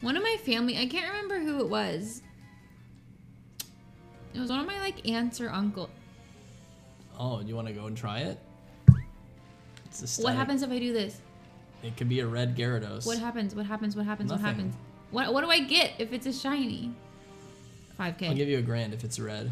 One of my family, I can't remember who it was. It was one of my like aunts or uncle. Oh, you want to go and try it? What happens if I do this? It could be a red Gyarados. What happens? What happens? What happens? What happens? What What do I get if it's a shiny? Five k. I'll give you a grand if it's red.